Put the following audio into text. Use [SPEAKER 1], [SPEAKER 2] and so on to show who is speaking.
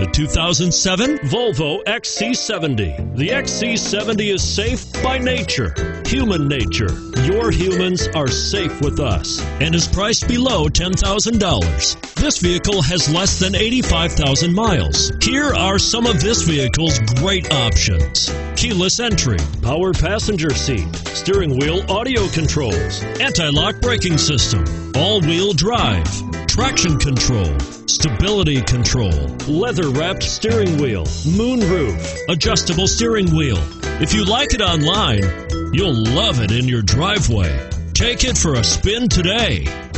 [SPEAKER 1] The 2007 Volvo XC70. The XC70 is safe by nature, human nature. Your humans are safe with us and is priced below $10,000. This vehicle has less than 85,000 miles. Here are some of this vehicle's great options. Keyless entry, power passenger seat, steering wheel audio controls, anti-lock braking system, all-wheel drive, traction control, stability control, leather wrapped steering wheel, moon roof, adjustable steering wheel. If you like it online, you'll love it in your driveway. Take it for a spin today.